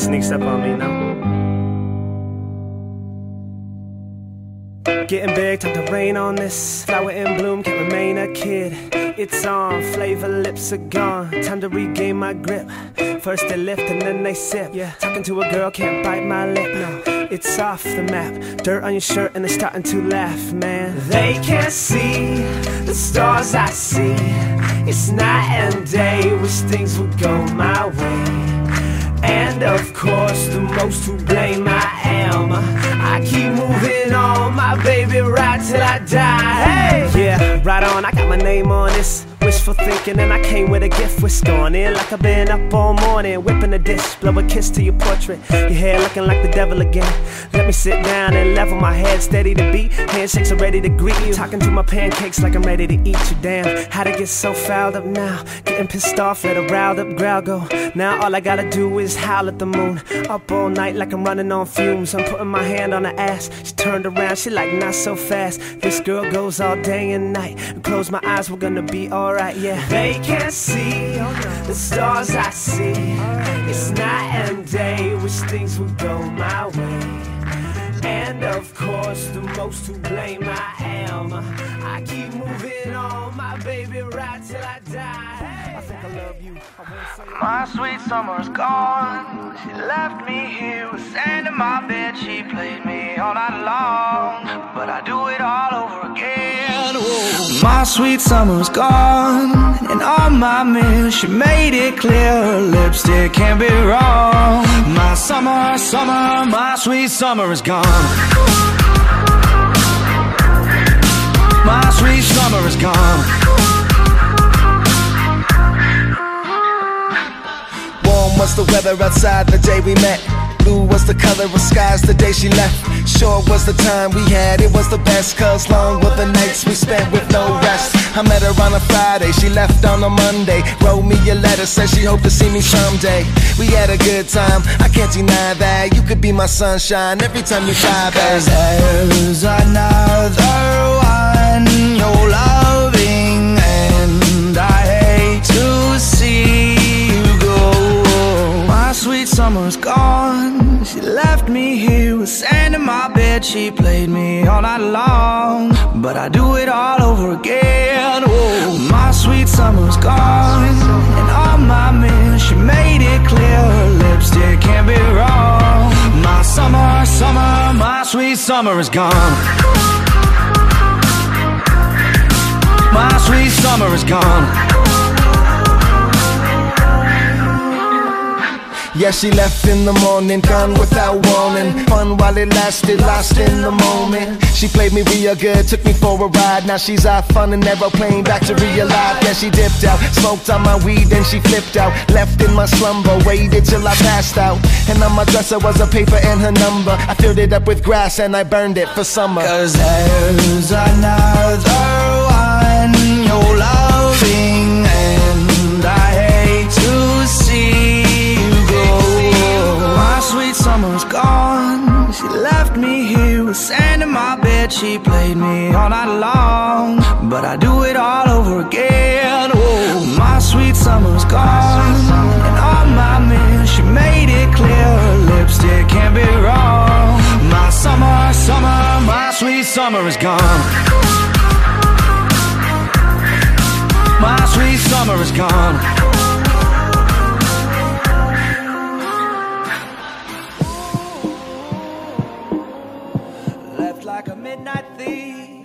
sneaks up on me, know. Getting big, time to rain on this. Flower in bloom, can't remain a kid. It's on, flavor lips are gone. Time to regain my grip. First they lift and then they sip. Yeah, talking to a girl, can't bite my lip. No, it's off the map. Dirt on your shirt and they're starting to laugh, man. They can't see the stars I see. It's night and day, wish things would go my way. And of course, the most to blame I am. I keep moving on, my baby, right till I die. Hey, yeah, right on. I got my name on this. Wishful thinking, and I came with a gift. We're going in like I've been up all morning, whipping a dish, blow a kiss to your portrait. Your hair looking like the devil again. Let me sit down and level my head, steady to beat. Handshakes are ready to greet you. Talking to my pancakes like I'm ready to eat you. Damn, how to get so fouled up now? Getting pissed off, let a riled up growl go. Now all I gotta do is howl at the moon. Up all night like I'm running on fumes. I'm putting my hand on her ass. She turned around, she like not so fast. This girl goes all day and night. Close my eyes, we're gonna be alright, yeah. They can't see the stars I see. It's night and day, wish things would go my way. Course, the most to blame I am. I keep moving on, my baby, right till I die. I think I love you. My sweet summer's gone. She left me here with sand in my bed. She played me all night long, but I do it all over again. Whoa. My sweet summer's gone, and on my mirror she made it clear her lipstick can't be wrong. My summer, summer, my sweet summer is gone. My sweet summer is gone. Warm was the weather outside the day we met. Blue was the color of skies the day she left. Short was the time we had, it was the best. Cause long were the nights we spent with no rest. I met her on a Friday, she left on a Monday. Wrote me a letter, said she hoped to see me someday. We had a good time, I can't deny that. You could be my sunshine every time you fly back. Cause there's another summer's gone. She left me here with sand in my bed. She played me all night long, but I do it all over again. Whoa. My sweet summer's gone, and on my mirror she made it clear her lipstick can't be wrong. My summer, summer, my sweet summer is gone. My sweet summer is gone. Yeah, she left in the morning, gone without warning. Fun while it lasted, lost in the moment. She played me real good, took me for a ride. Now she's off on an aeroplane back to real life. Yeah, she dipped out, smoked on my weed, then she flipped out. Left in my slumber, waited till I passed out. And on my dresser was a paper and her number. I filled it up with grass and I burned it for summer. Cause there's another summer's gone. She left me here with sand in my bed. She played me all night long, but I do it all over again. Whoa. My sweet summer's gone, and on my mirror she made it clear her lipstick can't be wrong. My summer, summer, my sweet summer is gone. My sweet summer is gone. Like a midnight thief